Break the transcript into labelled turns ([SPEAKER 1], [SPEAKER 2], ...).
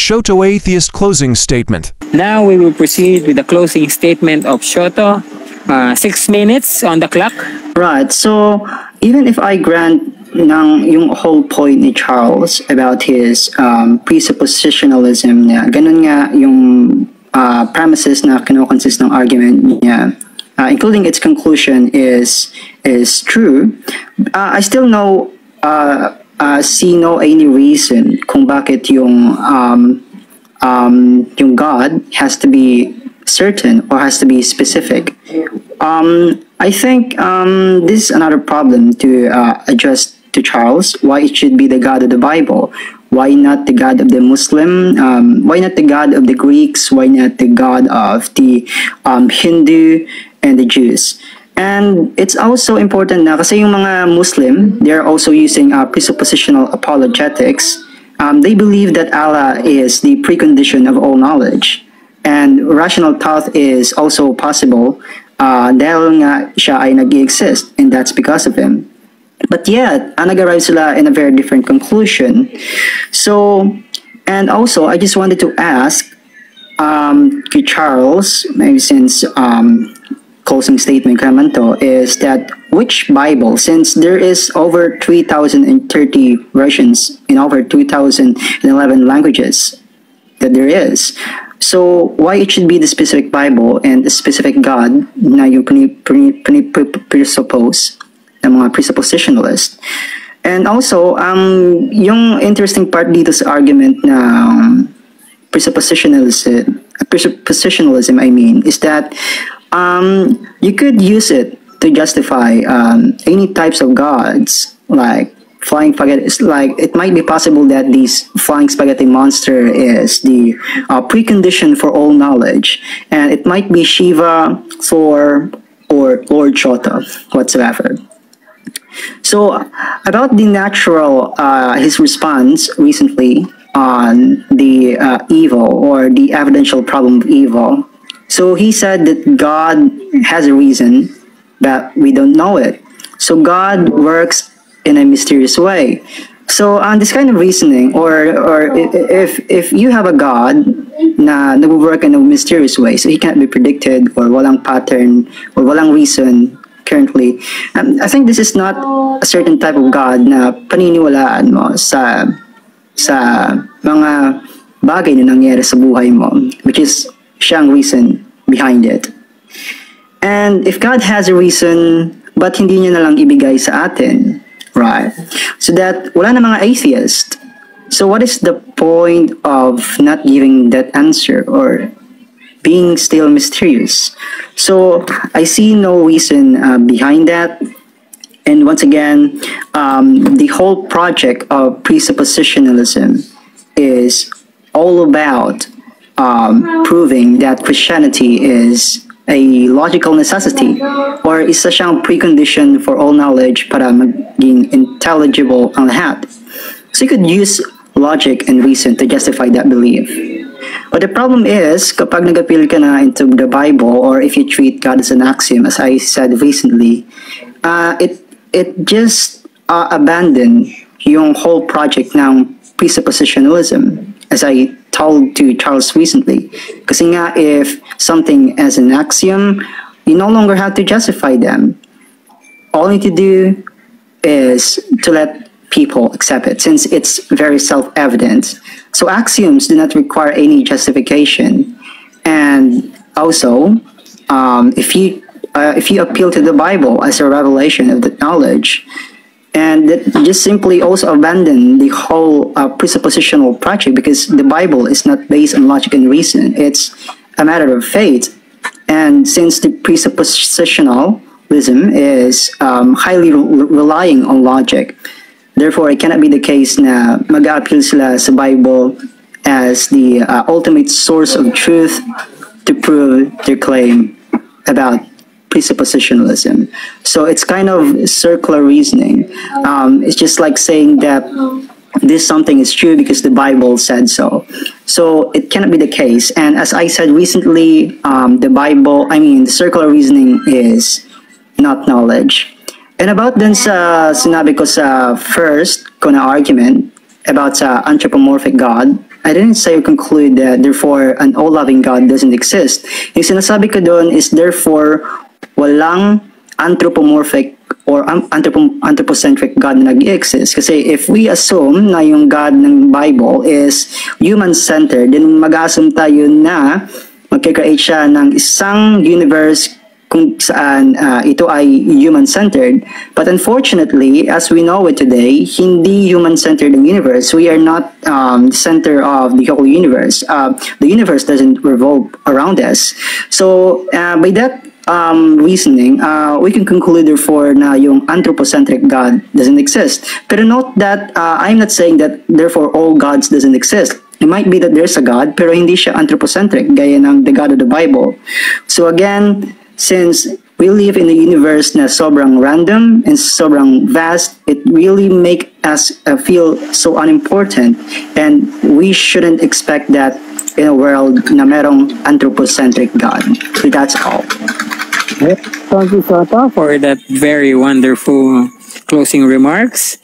[SPEAKER 1] Shoto Atheist Closing Statement.
[SPEAKER 2] Now we will proceed with the closing statement of Shoto. Uh, six minutes on the clock.
[SPEAKER 3] Right. So even if I grant ng yung whole point ni Charles about his um, presuppositionalism niya, ganun nga yung uh, premises na kinoconsist ng argument niya, uh, including its conclusion is is true. Uh, I still know uh, uh, see no any reason kung bakit yung um, um, yung God has to be certain or has to be specific. Um, I think um, this is another problem to uh, address to Charles. Why it should be the God of the Bible? Why not the God of the Muslim? Um, why not the God of the Greeks? Why not the God of the um, Hindu and the Jews? And it's also important na kasi yung mga Muslim, they're also using uh, presuppositional apologetics. Um, they believe that Allah is the precondition of all knowledge. And rational thought is also possible uh, dahil nga siya ay nag-exist and that's because of him. But yet, uh, nag-arrive sila in a very different conclusion. So, and also, I just wanted to ask um, to Charles, maybe since um, closing statement ka is that which Bible, since there is over 3,030 versions in over 2,011 languages that there is, so why it should be the specific Bible and the specific God na yung presuppose ng mga presuppositionalist. And also, um, yung interesting part dito sa argument na um, presuppositionalism, presuppositionalism, I mean, is that um, you could use it to justify um, any types of gods, like flying spaghetti. It's like it might be possible that this flying spaghetti monster is the uh, precondition for all knowledge, and it might be Shiva, Thor, or Lord Shota whatsoever. So about the natural, uh, his response recently on the uh, evil or the evidential problem of evil. So he said that God has a reason, but we don't know it. So God works in a mysterious way. So on this kind of reasoning, or or if if you have a God na nag-work in a mysterious way, so he can't be predicted or walang pattern or walang reason currently. Um, I think this is not a certain type of God na paniniwalaan mo sa sa mga bagay na nangyari sa buhay mo, which is siyang reason behind it. And if God has a reason, but hindi niya na lang ibigay sa atin, right? So that wala na mga atheist. So what is the point of not giving that answer or being still mysterious. So I see no reason uh, behind that. And once again, um, the whole project of presuppositionalism is all about um, proving that Christianity is a logical necessity or isa siyang precondition for all knowledge para maging intelligible ang lahat. So you could use logic and reason to justify that belief. But the problem is, kapag nag-appeal ka na into the Bible or if you treat God as an axiom, as I said recently, uh, it it just uh, abandon yung whole project ng presuppositionalism, as I told to Charles recently. Nga, if something as an axiom, you no longer have to justify them. All you need to do is to let people accept it since it's very self-evident. So axioms do not require any justification. And also, um, if you uh, if you appeal to the Bible as a revelation of the knowledge, and just simply also abandon the whole uh, presuppositional project because the Bible is not based on logic and reason. It's a matter of faith. And since the presuppositionalism is um, highly re relying on logic, Therefore, it cannot be the case na mag-appeal sila sa Bible as the uh, ultimate source of truth to prove their claim about presuppositionalism. So it's kind of circular reasoning. Um, it's just like saying that this something is true because the Bible said so. So it cannot be the case. And as I said recently, um, the Bible, I mean, the circular reasoning is not knowledge. And about dun sa sinabi ko sa first ko argument about sa anthropomorphic God, I didn't say or conclude that therefore an all-loving God doesn't exist. Yung sinasabi ko doon is therefore walang anthropomorphic or an- anthropo- anthropocentric God na nag-exist. Kasi if we assume na yung God ng Bible is human-centered, then mag-assume tayo na magkikreate siya ng isang universe kung saan ah, ito ay human-centered. But unfortunately, as we know it today, hindi human-centered ang universe. We are not um, the center of the whole universe. Uh, the universe doesn't revolve around us. So, uh, by that um, reasoning, uh, we can conclude therefore na yung anthropocentric God doesn't exist. Pero note that uh, I'm not saying that therefore all gods doesn't exist. It might be that there's a God, pero hindi siya anthropocentric, gaya ng the God of the Bible. So again, since we live in a universe na sobrang random and sobrang vast, it really make us uh, feel so unimportant and we shouldn't expect that in a world na merong anthropocentric God. So that's all.
[SPEAKER 2] Thank you, Shoto, for that very wonderful closing remarks.